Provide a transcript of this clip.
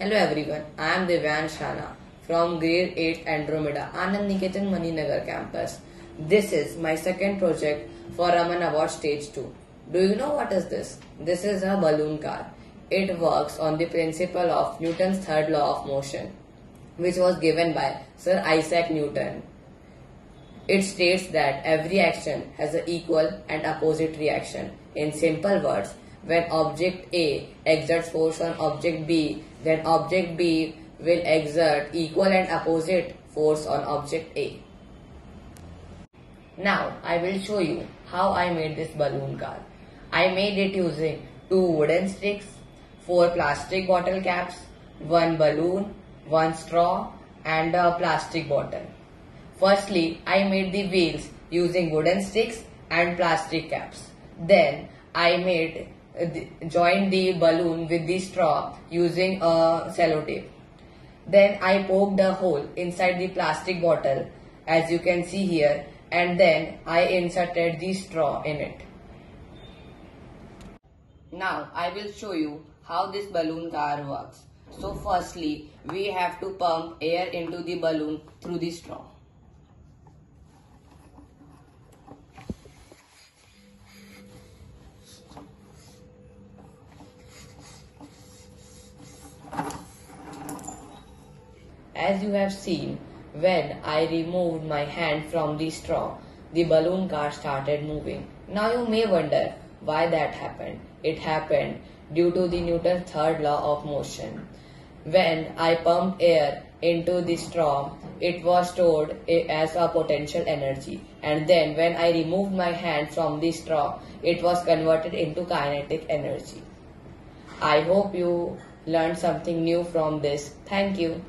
Hello everyone, I am Divyansh Rana from grade 8 Andromeda, Anand Niketan Maninagar campus. This is my second project for Raman Award Stage 2. Do you know what is this? This is a balloon car. It works on the principle of Newton's third law of motion, which was given by Sir Isaac Newton. It states that every action has an equal and opposite reaction. In simple words, when object A exerts force on object B, then object B will exert equal and opposite force on object A. Now I will show you how I made this balloon car. I made it using two wooden sticks, four plastic bottle caps, one balloon, one straw and a plastic bottle. Firstly, I made the wheels using wooden sticks and plastic caps. Then I made Uh, join the balloon with the straw using a sellotape. Then I poked a hole inside the plastic bottle as you can see here and then I inserted the straw in it. Now I will show you how this balloon car works. So firstly we have to pump air into the balloon through the straw. As you have seen, when I removed my hand from the straw, the balloon car started moving. Now you may wonder why that happened. It happened due to the Newton's third law of motion. When I pumped air into the straw, it was stored as a potential energy. And then when I removed my hand from the straw, it was converted into kinetic energy. I hope you learned something new from this. Thank you.